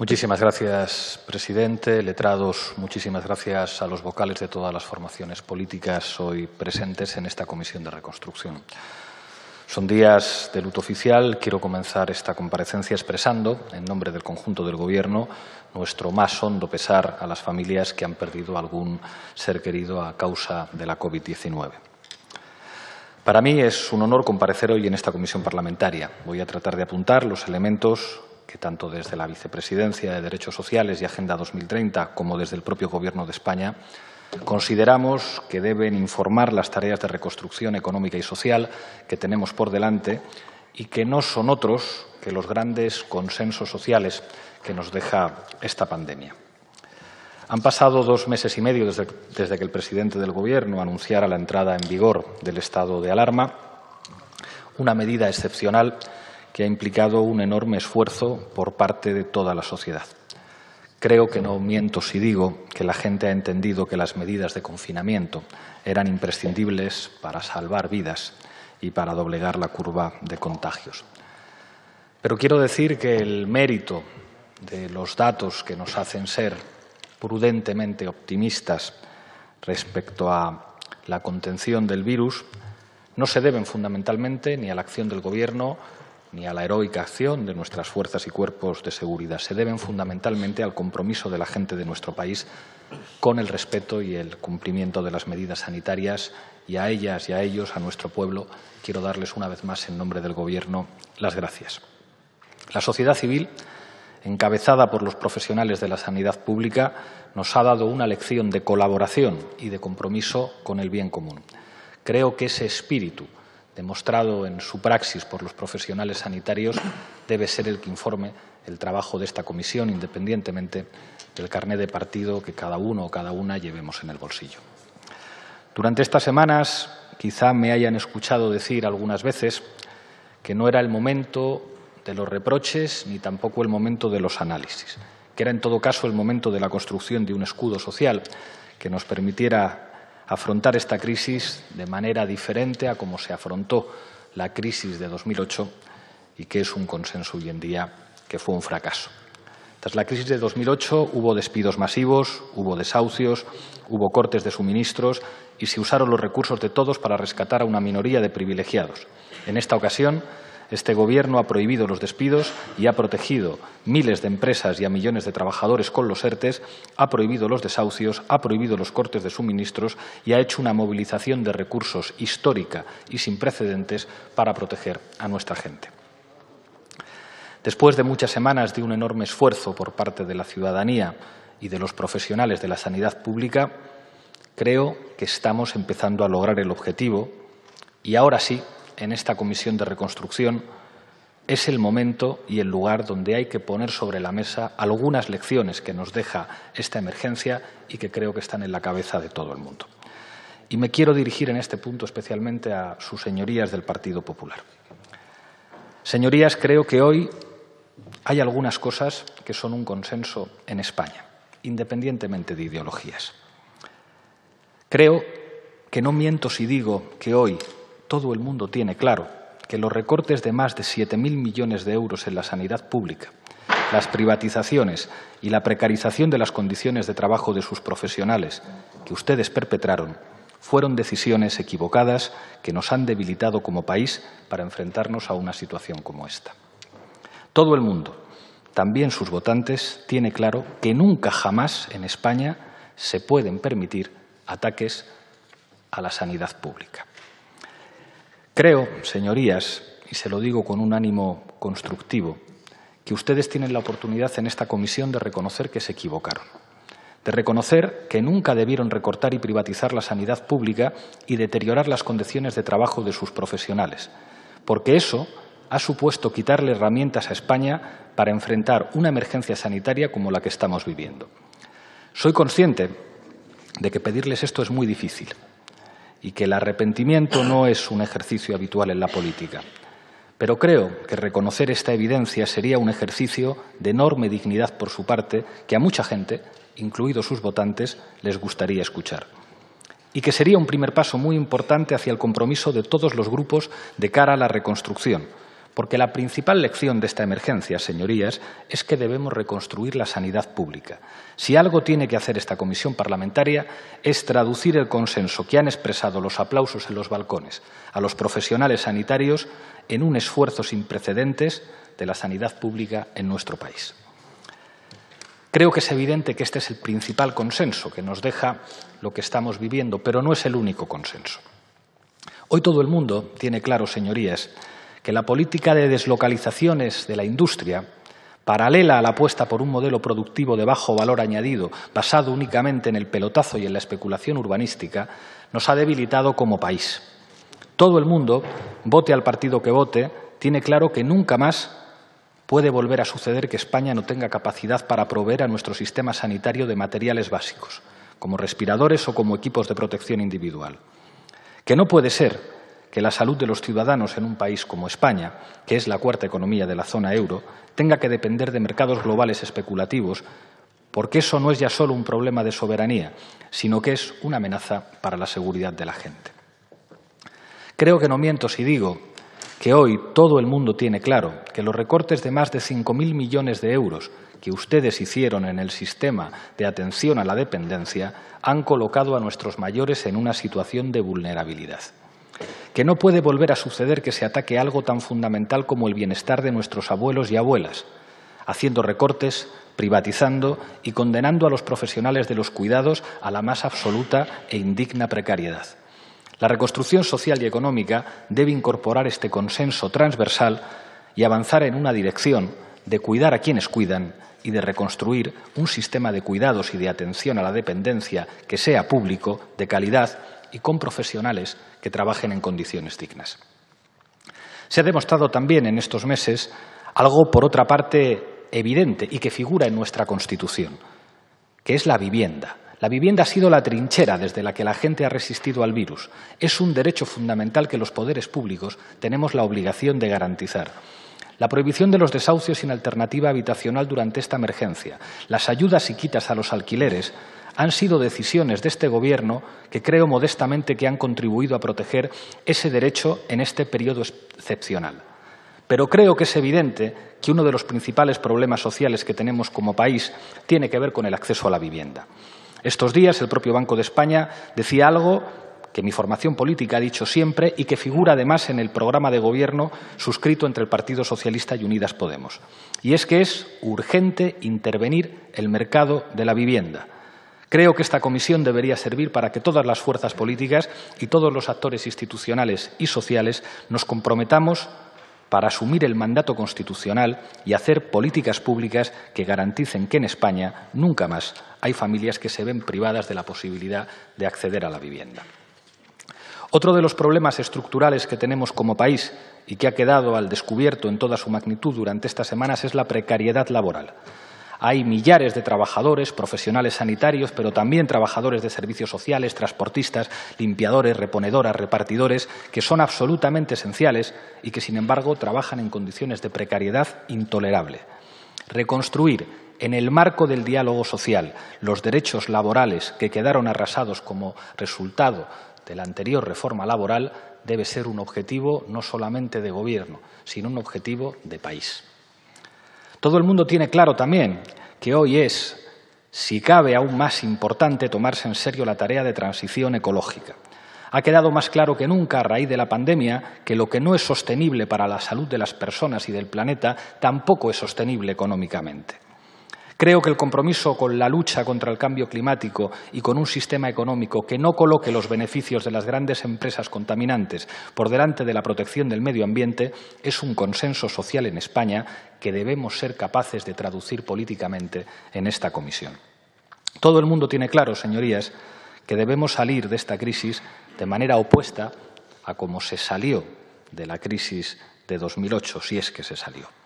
Muchísimas gracias, presidente. Letrados, muchísimas gracias a los vocales de todas las formaciones políticas hoy presentes en esta comisión de reconstrucción. Son días de luto oficial. Quiero comenzar esta comparecencia expresando, en nombre del conjunto del Gobierno, nuestro más hondo pesar a las familias que han perdido algún ser querido a causa de la COVID-19. Para mí es un honor comparecer hoy en esta comisión parlamentaria. Voy a tratar de apuntar los elementos que tanto desde la Vicepresidencia de Derechos Sociales y Agenda 2030 como desde el propio Gobierno de España consideramos que deben informar las tareas de reconstrucción económica y social que tenemos por delante y que no son otros que los grandes consensos sociales que nos deja esta pandemia. Han pasado dos meses y medio desde, desde, que el presidente del Gobierno anunciara la entrada en vigor del estado de alarma, una medida excepcional que ha implicado un enorme esfuerzo por parte de toda la sociedad. Creo que no miento si digo que la gente ha entendido que las medidas de confinamiento eran imprescindibles para salvar vidas y para doblegar la curva de contagios. Pero quiero decir que el mérito de los datos que nos hacen ser prudentemente optimistas respecto a la contención del virus no se deben fundamentalmente ni a la acción del Gobierno ni a la heroica acción de nuestras fuerzas y cuerpos de seguridad. Se deben fundamentalmente al compromiso de la gente de nuestro país con el respeto y el cumplimiento de las medidas sanitarias y a ellas y a ellos, a nuestro pueblo, quiero darles una vez más en nombre del Gobierno las gracias. La sociedad civil, encabezada por los profesionales de la sanidad pública, nos ha dado una lección de colaboración y de compromiso con el bien común. Creo que ese espíritu demostrado en su praxis por los profesionales sanitarios, debe ser el que informe el trabajo de esta comisión, independientemente del carné de partido que cada uno o cada una llevemos en el bolsillo. Durante estas semanas, quizá me hayan escuchado decir algunas veces que no era el momento de los reproches ni tampoco el momento de los análisis, que era en todo caso el momento de la construcción de un escudo social que nos permitiera afrontar esta crisis de manera diferente a como se afrontó la crisis de 2008 y que es un consenso hoy en día que fue un fracaso. Tras la crisis de 2008 hubo despidos masivos, hubo desahucios, hubo cortes de suministros y se usaron los recursos de todos para rescatar a una minoría de privilegiados. En esta ocasión, este Gobierno ha prohibido los despidos y ha protegido miles de empresas y a millones de trabajadores con los ERTES, ha prohibido los desahucios, ha prohibido los cortes de suministros y ha hecho una movilización de recursos histórica y sin precedentes para proteger a nuestra gente. Después de muchas semanas de un enorme esfuerzo por parte de la ciudadanía y de los profesionales de la sanidad pública, creo que estamos empezando a lograr el objetivo y ahora sí en esta comisión de reconstrucción es el momento y el lugar donde hay que poner sobre la mesa algunas lecciones que nos deja esta emergencia y que creo que están en la cabeza de todo el mundo. Y me quiero dirigir en este punto especialmente a sus señorías del Partido Popular. Señorías, creo que hoy hay algunas cosas que son un consenso en España, independientemente de ideologías. Creo que no miento si digo que hoy todo el mundo tiene claro que los recortes de más de 7.000 millones de euros en la sanidad pública, las privatizaciones y la precarización de las condiciones de trabajo de sus profesionales que ustedes perpetraron fueron decisiones equivocadas que nos han debilitado como país para enfrentarnos a una situación como esta. Todo el mundo, también sus votantes, tiene claro que nunca jamás en España se pueden permitir ataques a la sanidad pública. Creo, señorías, y se lo digo con un ánimo constructivo, que ustedes tienen la oportunidad en esta comisión de reconocer que se equivocaron, de reconocer que nunca debieron recortar y privatizar la sanidad pública y deteriorar las condiciones de trabajo de sus profesionales, porque eso ha supuesto quitarle herramientas a España para enfrentar una emergencia sanitaria como la que estamos viviendo. Soy consciente de que pedirles esto es muy difícil, y que el arrepentimiento no es un ejercicio habitual en la política. Pero creo que reconocer esta evidencia sería un ejercicio de enorme dignidad por su parte que a mucha gente, incluidos sus votantes, les gustaría escuchar. Y que sería un primer paso muy importante hacia el compromiso de todos los grupos de cara a la reconstrucción, Porque la principal lección de esta emergencia, señorías, es que debemos reconstruir la sanidad pública. Si algo tiene que hacer esta comisión parlamentaria es traducir el consenso que han expresado los aplausos en los balcones a los profesionales sanitarios en un esfuerzo sin precedentes de la sanidad pública en nuestro país. Creo que es evidente que este es el principal consenso que nos deja lo que estamos viviendo, pero no es el único consenso. Hoy todo el mundo tiene claro, señorías, que la política de deslocalizaciones de la industria, paralela a la apuesta por un modelo productivo de bajo valor añadido, basado únicamente en el pelotazo y en la especulación urbanística, nos ha debilitado como país. Todo el mundo, vote al partido que vote, tiene claro que nunca más puede volver a suceder que España no tenga capacidad para proveer a nuestro sistema sanitario de materiales básicos, como respiradores o como equipos de protección individual. Que no puede ser que la salud de los ciudadanos en un país como España, que es la cuarta economía de la zona euro, tenga que depender de mercados globales especulativos, porque eso no es ya solo un problema de soberanía, sino que es una amenaza para la seguridad de la gente. Creo que no miento si digo que hoy todo el mundo tiene claro que los recortes de más de 5.000 millones de euros que ustedes hicieron en el sistema de atención a la dependencia han colocado a nuestros mayores en una situación de vulnerabilidad. Que no puede volver a suceder que se ataque algo tan fundamental como el bienestar de nuestros abuelos y abuelas, haciendo recortes, privatizando y condenando a los profesionales de los cuidados a la más absoluta e indigna precariedad. La reconstrucción social y económica debe incorporar este consenso transversal y avanzar en una dirección de cuidar a quienes cuidan y de reconstruir un sistema de cuidados y de atención a la dependencia que sea público, de calidad y con profesionales que trabajen en condiciones dignas. Se ha demostrado también en estos meses algo, por otra parte, evidente y que figura en nuestra Constitución, que es la vivienda. La vivienda ha sido la trinchera desde la que la gente ha resistido al virus. Es un derecho fundamental que los poderes públicos tenemos la obligación de garantizar. La prohibición de los desahucios sin alternativa habitacional durante esta emergencia, las ayudas y quitas a los alquileres, han sido decisiones de este Gobierno que creo modestamente que han contribuido a proteger ese derecho en este periodo excepcional. Pero creo que es evidente que uno de los principales problemas sociales que tenemos como país tiene que ver con el acceso a la vivienda. Estos días el propio Banco de España decía algo que mi formación política ha dicho siempre y que figura además en el programa de gobierno suscrito entre el Partido Socialista y Unidas Podemos. Y es que es urgente intervenir el mercado de la vivienda. Creo que esta comisión debería servir para que todas las fuerzas políticas y todos los actores institucionales y sociales nos comprometamos para asumir el mandato constitucional y hacer políticas públicas que garanticen que en España nunca más hay familias que se ven privadas de la posibilidad de acceder a la vivienda. Otro de los problemas estructurales que tenemos como país y que ha quedado al descubierto en toda su magnitud durante estas semanas es la precariedad laboral. Hay millares de trabajadores, profesionales sanitarios, pero también trabajadores de servicios sociales, transportistas, limpiadores, reponedoras, repartidores, que son absolutamente esenciales y que, sin embargo, trabajan en condiciones de precariedad intolerable. Reconstruir en el marco del diálogo social los derechos laborales que quedaron arrasados como resultado de la anterior reforma laboral debe ser un objetivo no solamente de Gobierno, sino un objetivo de país. Todo el mundo tiene claro también que hoy es, si cabe, aún más importante tomarse en serio la tarea de transición ecológica. Ha quedado más claro que nunca a raíz de la pandemia que lo que no es sostenible para la salud de las personas y del planeta tampoco es sostenible económicamente. Creo que el compromiso con la lucha contra el cambio climático y con un sistema económico que no coloque los beneficios de las grandes empresas contaminantes por delante de la protección del medio ambiente es un consenso social en España que debemos ser capaces de traducir políticamente en esta comisión. Todo el mundo tiene claro, señorías, que debemos salir de esta crisis de manera opuesta a cómo se salió de la crisis de 2008, si es que se salió.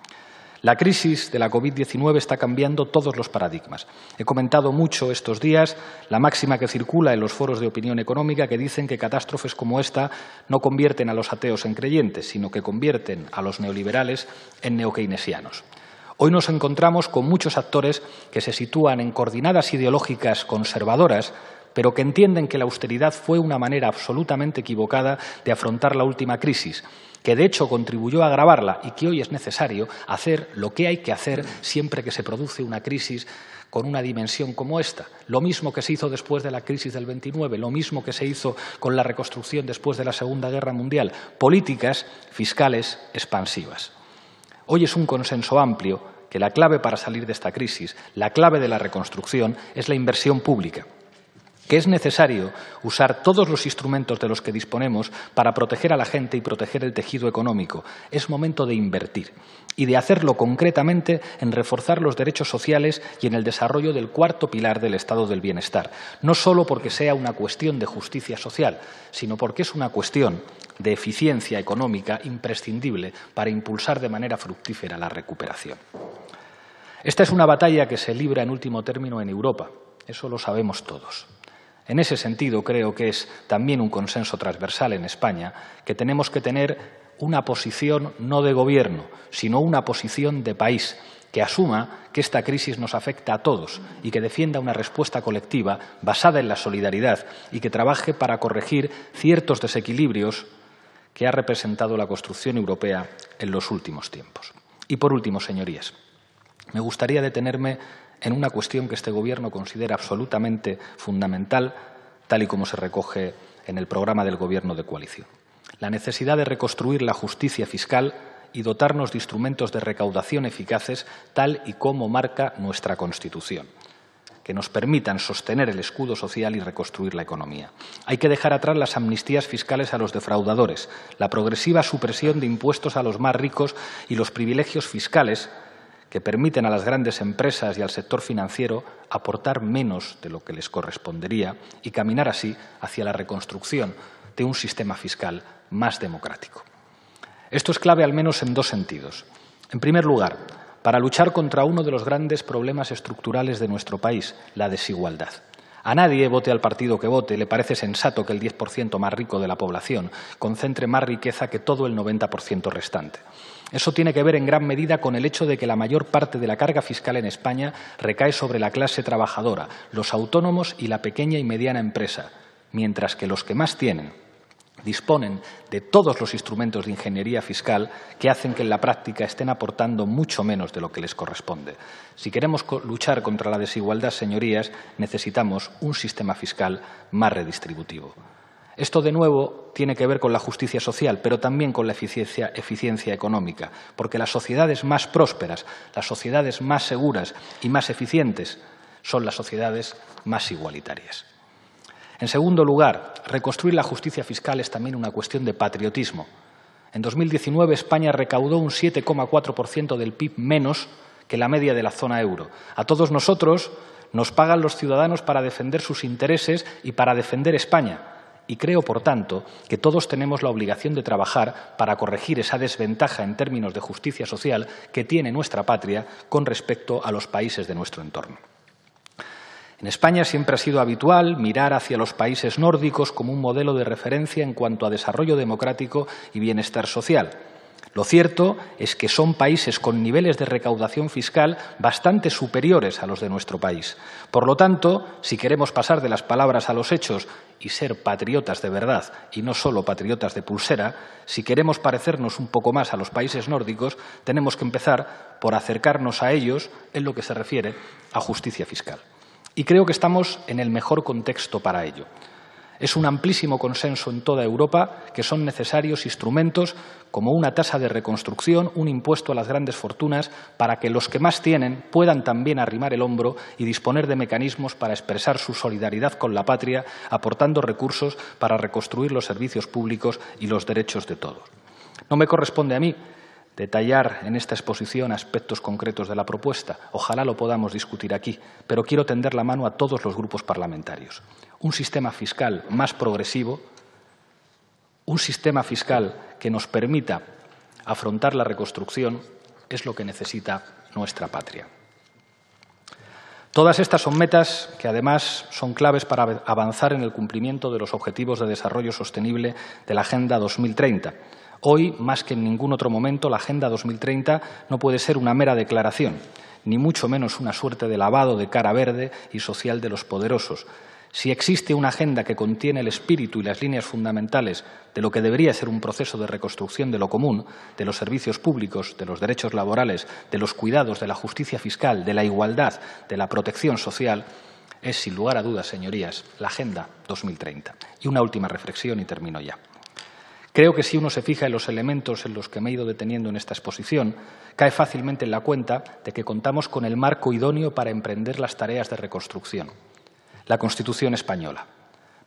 La crisis de la COVID-19 está cambiando todos los paradigmas. He comentado mucho estos días la máxima que circula en los foros de opinión económica que dicen que catástrofes como esta no convierten a los ateos en creyentes, sino que convierten a los neoliberales en neokeynesianos. Hoy nos encontramos con muchos actores que se sitúan en coordinadas ideológicas conservadoras pero que entienden que la austeridad fue una manera absolutamente equivocada de afrontar la última crisis que de hecho contribuyó a agravarla y que hoy es necesario hacer lo que hay que hacer siempre que se produce una crisis con una dimensión como esta. Lo mismo que se hizo después de la crisis del 29, lo mismo que se hizo con la reconstrucción después de la Segunda Guerra Mundial, políticas fiscales expansivas. Hoy es un consenso amplio que la clave para salir de esta crisis, la clave de la reconstrucción, es la inversión pública que es necesario usar todos los instrumentos de los que disponemos para proteger a la gente y proteger el tejido económico. Es momento de invertir y de hacerlo concretamente en reforzar los derechos sociales y en el desarrollo del cuarto pilar del estado del bienestar, no solo porque sea una cuestión de justicia social, sino porque es una cuestión de eficiencia económica imprescindible para impulsar de manera fructífera la recuperación. Esta es una batalla que se libra en último término en Europa, eso lo sabemos todos. En ese sentido, creo que es también un consenso transversal en España que tenemos que tener una posición no de gobierno, sino una posición de país que asuma que esta crisis nos afecta a todos y que defienda una respuesta colectiva basada en la solidaridad y que trabaje para corregir ciertos desequilibrios que ha representado la construcción europea en los últimos tiempos. Y por último, señorías, me gustaría detenerme en una cuestión que este Gobierno considera absolutamente fundamental, tal y como se recoge en el programa del Gobierno de coalición. La necesidad de reconstruir la justicia fiscal y dotarnos de instrumentos de recaudación eficaces, tal y como marca nuestra Constitución que nos permitan sostener el escudo social y reconstruir la economía. Hay que dejar atrás las amnistías fiscales a los defraudadores, la progresiva supresión de impuestos a los más ricos y los privilegios fiscales que permiten a las grandes empresas y al sector financiero aportar menos de lo que les correspondería y caminar así hacia la reconstrucción de un sistema fiscal más democrático. Esto es clave al menos en dos sentidos. En primer lugar, para luchar contra uno de los grandes problemas estructurales de nuestro país, la desigualdad. A nadie, vote al partido que vote, le parece sensato que el 10% más rico de la población concentre más riqueza que todo el 90% restante. Eso tiene que ver en gran medida con el hecho de que la mayor parte de la carga fiscal en España recae sobre la clase trabajadora, los autónomos y la pequeña y mediana empresa, mientras que los que más tienen disponen de todos los instrumentos de ingeniería fiscal que hacen que en la práctica estén aportando mucho menos de lo que les corresponde. Si queremos luchar contra la desigualdad, señorías, necesitamos un sistema fiscal más redistributivo. Esto, de nuevo, tiene que ver con la justicia social, pero también con la eficiencia, económica, porque las sociedades más prósperas, las sociedades más seguras y más eficientes son las sociedades más igualitarias. En segundo lugar, reconstruir la justicia fiscal es también una cuestión de patriotismo. En 2019 España recaudó un 7,4% del PIB menos que la media de la zona euro. A todos nosotros nos pagan los ciudadanos para defender sus intereses y para defender España y creo, por tanto, que todos tenemos la obligación de trabajar para corregir esa desventaja en términos de justicia social que tiene nuestra patria con respecto a los países de nuestro entorno. En España siempre ha sido habitual mirar hacia los países nórdicos como un modelo de referencia en cuanto a desarrollo democrático y bienestar social. Lo cierto es que son países con niveles de recaudación fiscal bastante superiores a los de nuestro país. Por lo tanto, si queremos pasar de las palabras a los hechos y ser patriotas de verdad y no solo patriotas de pulsera, si queremos parecernos un poco más a los países nórdicos, tenemos que empezar por acercarnos a ellos en lo que se refiere a justicia fiscal. Y creo que estamos en el mejor contexto para ello. Es un amplísimo consenso en toda Europa que son necesarios instrumentos como una tasa de reconstrucción, un impuesto a las grandes fortunas, para que los que más tienen puedan también arrimar el hombro y disponer de mecanismos para expresar su solidaridad con la patria, aportando recursos para reconstruir los servicios públicos y los derechos de todos. No me corresponde a mí detallar en esta exposición aspectos concretos de la propuesta. Ojalá lo podamos discutir aquí, pero quiero tender la mano a todos los grupos parlamentarios. Un sistema fiscal más progresivo, un sistema fiscal que nos permita afrontar la reconstrucción es lo que necesita nuestra patria. Todas estas son metas que, además, son claves para avanzar en el cumplimiento de los objetivos de desarrollo sostenible de la Agenda 2030 Hoy, más que en ningún otro momento, la Agenda 2030 no puede ser una mera declaración, ni mucho menos una suerte de lavado de cara verde y social de los poderosos, si existe una agenda que contiene el espíritu y las líneas fundamentales de lo que debería ser un proceso de reconstrucción de lo común, de los servicios públicos, de los derechos laborales, de los cuidados, de la justicia fiscal, de la igualdad, de la protección social, es, sin lugar a dudas, señorías, la Agenda 2030. Y una última reflexión y termino ya. Creo que si uno se fija en los elementos en los que me he ido deteniendo en esta exposición, cae fácilmente en la cuenta de que contamos con el marco idóneo para emprender las tareas de reconstrucción la Constitución española.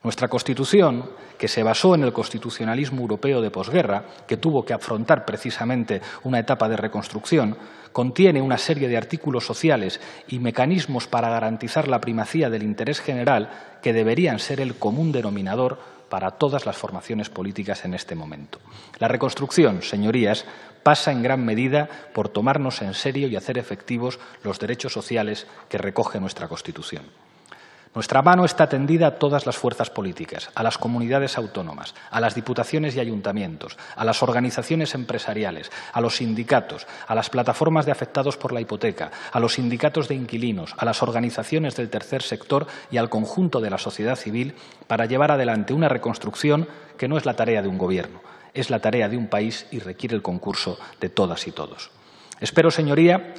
Nuestra Constitución, que se basó en el constitucionalismo europeo de posguerra, que tuvo que afrontar precisamente una etapa de reconstrucción, contiene una serie de artículos sociales y mecanismos para garantizar la primacía del interés general que deberían ser el común denominador para todas las formaciones políticas en este momento. La reconstrucción, señorías, pasa en gran medida por tomarnos en serio y hacer efectivos los derechos sociales que recoge nuestra Constitución. Nuestra mano está tendida a todas las fuerzas políticas, a las comunidades autónomas, a las diputaciones y ayuntamientos, a las organizaciones empresariales, a los sindicatos, a las plataformas de afectados por la hipoteca, a los sindicatos de inquilinos, a las organizaciones del tercer sector y al conjunto de la sociedad civil para llevar adelante una reconstrucción que no es la tarea de un gobierno, es la tarea de un país y requiere el concurso de todas y todos. Espero, señoría,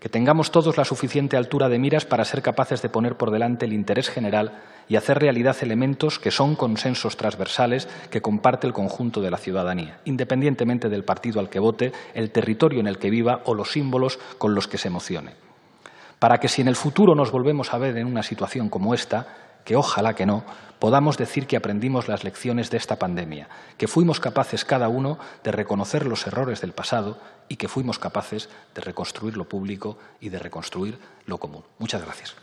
que tengamos todos la suficiente altura de miras para ser capaces de poner por delante el interés general y hacer realidad elementos que son consensos transversales que comparte el conjunto de la ciudadanía, independientemente del partido al que vote, el territorio en el que viva o los símbolos con los que se emocione. Para que si en el futuro nos volvemos a ver en una situación como esta, que ojalá que no, podamos decir que aprendimos las lecciones de esta pandemia, que fuimos capaces cada uno de reconocer los errores del pasado y que fuimos capaces de reconstruir lo público y de reconstruir lo común. Muchas gracias.